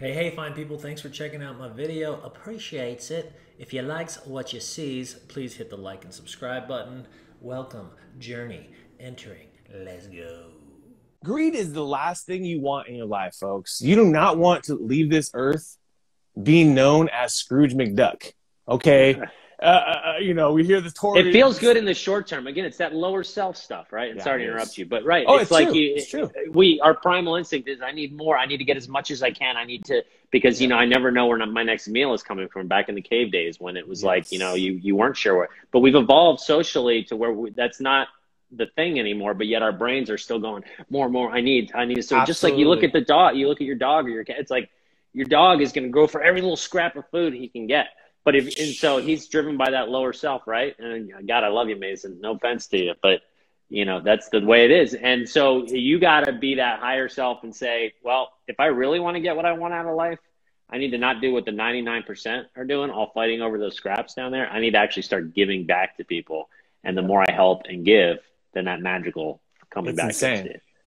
Hey, hey, fine people, thanks for checking out my video. Appreciates it. If you likes what you sees, please hit the like and subscribe button. Welcome, journey, entering. Let's go. Greed is the last thing you want in your life, folks. You do not want to leave this earth being known as Scrooge McDuck. Okay? Uh, uh, you know, we hear the Tories. It feels good in the short term. Again, it's that lower self stuff, right? And Yeah, sorry to interrupt you, but right, Oh, it's, it's like true. you. It's true. We our primal instinct is I need more. I need to get as much as I can. I need to because you know I never know where my next meal is coming from. Back in the cave days when it was like you know you you weren't sure where. But we've evolved socially to where we, that's not the thing anymore. But yet our brains are still going more and more. I need. I need. So just like you look at the dog, you look at your dog or your cat. It's like your dog is going to go for every little scrap of food he can get. But if and so he's driven by that lower self, right? And uh, God, I love you, Mason. No offense to you, but you know that's the way it is. And so you got to be that higher self and say, well, if I really want to get what I want out of life, I need to not do what the ninety nine percent are doing, all fighting over those scraps down there. I need to actually start giving back to people. And the more I help and give, then that magical coming It's back. insane.